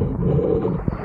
うん。